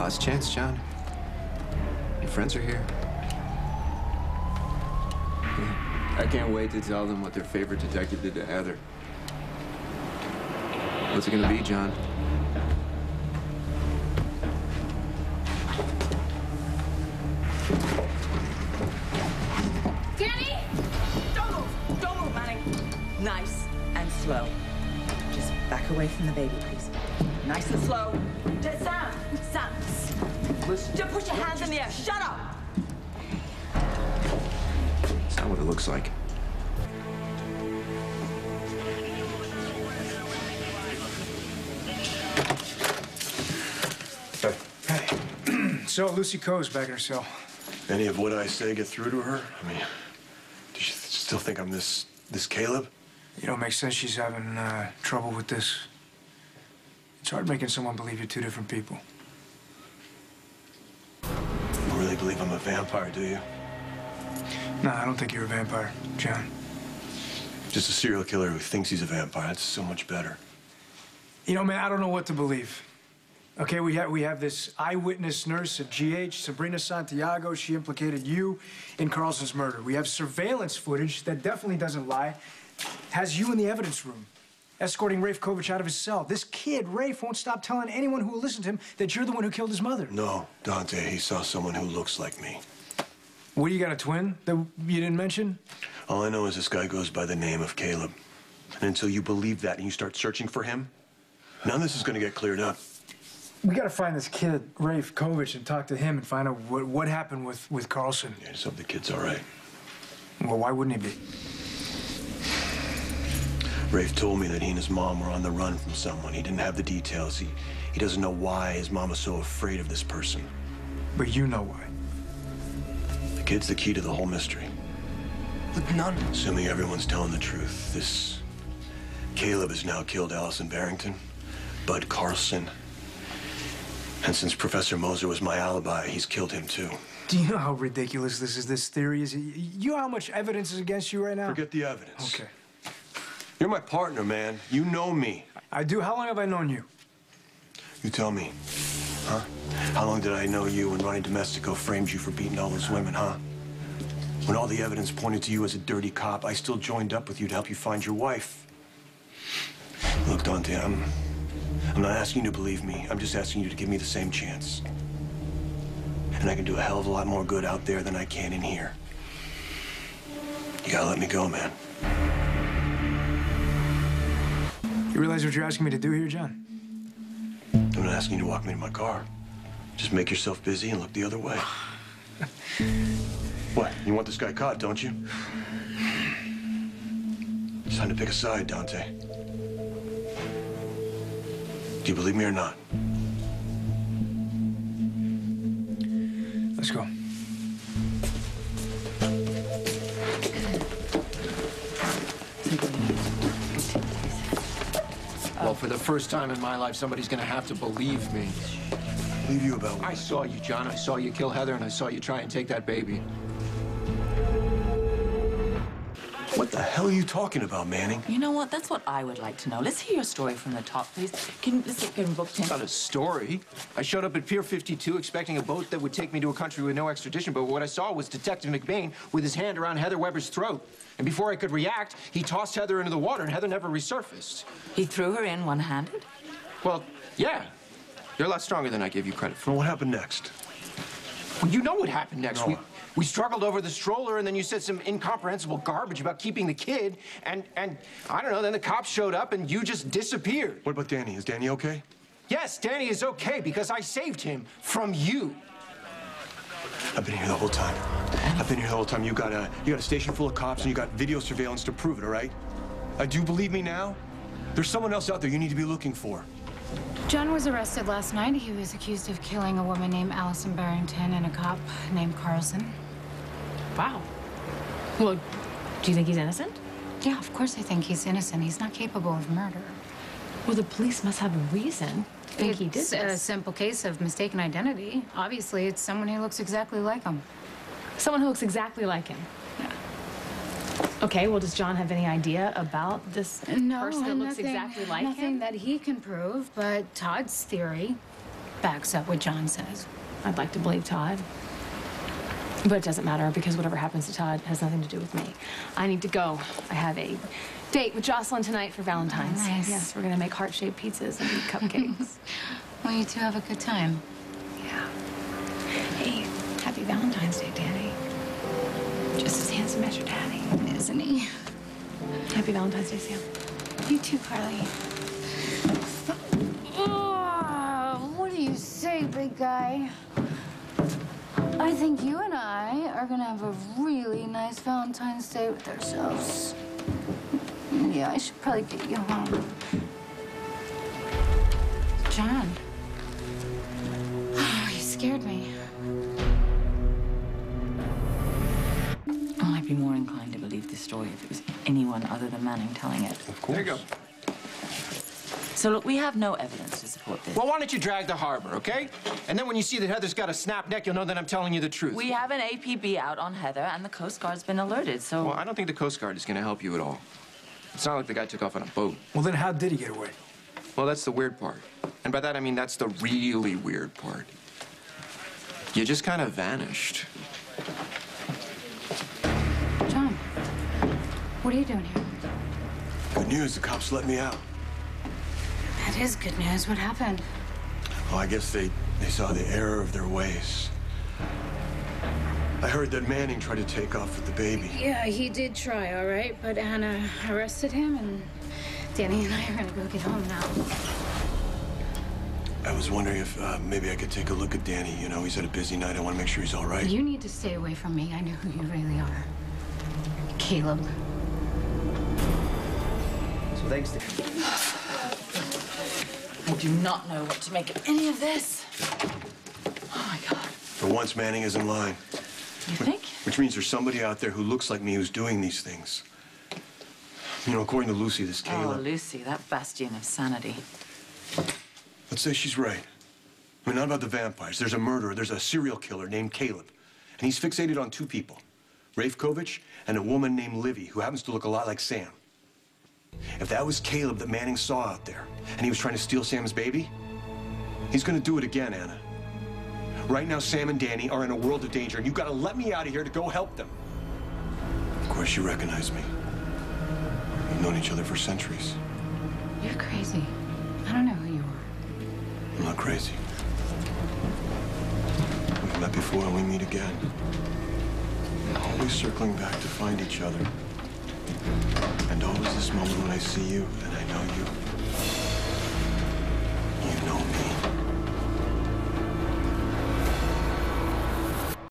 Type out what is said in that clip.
Last chance, John. Your friends are here. Yeah. I can't wait to tell them what their favorite detective did to Heather. What's it gonna be, John? Danny! Don't move! Don't move, Manning. Nice and slow. Just back away from the baby, please. Nice and slow. J- Sam! Sam! Listen. Just put your hands in the air. Shut up! It's not what it looks like. Hey. so, Lucy Coe's back in her cell. Any of what I say get through to her? I mean, does she still think I'm this this Caleb? You know, it makes sense she's having uh, trouble with this. It's hard making someone believe you're two different people. You really believe I'm a vampire, do you? No, I don't think you're a vampire, John. Just a serial killer who thinks he's a vampire. That's so much better. You know, man, I don't know what to believe. Okay, we have we have this eyewitness nurse at GH, Sabrina Santiago. She implicated you in Carlson's murder. We have surveillance footage that definitely doesn't lie. Has you in the evidence room, escorting Rafe Kovich out of his cell. This kid, Rafe, won't stop telling anyone who will listen to him that you're the one who killed his mother. No, Dante, he saw someone who looks like me. What do you got a twin that you didn't mention? All I know is this guy goes by the name of Caleb. And until you believe that and you start searching for him, none of this is going to get cleared up. We got to find this kid, Rafe Kovich, and talk to him and find out what, what happened with, with Carlson. Yeah, just hope the kid's all right. Well, why wouldn't he be? Rafe told me that he and his mom were on the run from someone. He didn't have the details. He, he doesn't know why his mom was so afraid of this person. But you know why. The kid's the key to the whole mystery. But none. Assuming everyone's telling the truth, this Caleb has now killed Allison Barrington, Bud Carlson. And since Professor Moser was my alibi, he's killed him too. Do you know how ridiculous this is? This theory is. You know how much evidence is against you right now? Forget the evidence. Okay. You're my partner, man. You know me. I do. How long have I known you? You tell me. Huh? How long did I know you when Ronnie Domestico framed you for beating all those women, huh? When all the evidence pointed to you as a dirty cop, I still joined up with you to help you find your wife. Look, Dante, I'm... I'm not asking you to believe me. I'm just asking you to give me the same chance. And I can do a hell of a lot more good out there than I can in here. You gotta let me go, man. You realize what you're asking me to do here, John? I'm not asking you to walk me to my car. Just make yourself busy and look the other way. what? You want this guy caught, don't you? It's time to pick a side, Dante. Do you believe me or not? Let's go. For the first time in my life, somebody's gonna have to believe me. Believe you about what? I saw you, John. I saw you kill Heather, and I saw you try and take that baby. What the hell are you talking about, Manning? You know what? That's what I would like to know. Let's hear your story from the top, please. Can let's get him booked in. It's not a story. I showed up at Pier 52 expecting a boat that would take me to a country with no extradition, but what I saw was Detective McBain with his hand around Heather Webber's throat. And before I could react, he tossed Heather into the water, and Heather never resurfaced. He threw her in one-handed. Well, yeah. You're a lot stronger than I gave you credit for. Well, what happened next? Well, you know what happened next. No. We, we struggled over the stroller, and then you said some incomprehensible garbage about keeping the kid, and, and I don't know, then the cops showed up, and you just disappeared. What about Danny? Is Danny okay? Yes, Danny is okay because I saved him from you. I've been here the whole time. I've been here the whole time. You got a you got a station full of cops and you got video surveillance to prove it, all right? Uh, do you believe me now? There's someone else out there you need to be looking for. John was arrested last night. He was accused of killing a woman named Allison Barrington and a cop named Carlson. Wow. Well, do you think he's innocent? Yeah, of course I think he's innocent. He's not capable of murder. Well, the police must have a reason to think he did It's a simple case of mistaken identity. Obviously, it's someone who looks exactly like him. Someone who looks exactly like him. Okay, well, does John have any idea about this No, person that looks nothing, exactly like nothing him? that he can prove, but Todd's theory backs up what John says. I'd like to believe Todd. But it doesn't matter because whatever happens to Todd has nothing to do with me. I need to go. I have a date with Josslyn tonight for Valentine's. Nice. Yes, we're gonna make heart-shaped pizzas and eat cupcakes. Well, you two have a good time. Happy Valentine's Day, Sam. You too, Carly. Oh, what do you say, big guy? I think you and I are gonna have a really nice Valentine's Day with ourselves. Yeah, I should probably get you home. John. Oh, you scared me. Well, I'd be more inclined to believe this story if it was anyone other than Manning telling it. Of course. There you go. So, look, we have no evidence to support this. Well, why don't you drag the harbor, okay? And then when you see that Heather's got a snap neck, you'll know that I'm telling you the truth. We have an APB out on Heather, and the Coast Guard's been alerted, so. Well, I don't think the Coast Guard is going to help you at all. It's not like the guy took off on a boat. Well, then how did he get away? Well, that's the weird part. And by that, I mean that's the really weird part. You just kind of vanished. What are you doing here? Good news, the cops let me out. That is good news. What happened? Oh, I guess they, they saw the error of their ways. I heard that Manning tried to take off with the baby. Yeah, he did try, all right, but Anna arrested him, and Danny and I are gonna go get home now. I was wondering if uh, maybe I could take a look at Danny. You know, he's had a busy night. I want to make sure he's all right. You need to stay away from me. I know who you really are. Caleb. So thanks to I do not know what to make of any of this. Oh, my God. For once, Manning is in line. You think? Which means there's somebody out there who looks like me who's doing these things. You know, according to Lucy, this Oh, Lucy, that bastion of sanity. Let's say she's right. I mean, not about the vampires. There's a murderer. There's a serial killer named Caleb. And he's fixated on two people Rafe Kovich and a woman named Livvie, who happens to look a lot like Sam. If that was Caleb that Manning saw out there, and he was trying to steal Sam's baby, he's gonna do it again, Anna. Right now, Sam and Danny are in a world of danger, and you gotta let me out of here to go help them. Of course, you recognize me. We've known each other for centuries. You're crazy. I don't know who you are. I'm not crazy. We've met before and we meet again. Always circling back to find each other. And always this moment when I see you and I know you. You know me.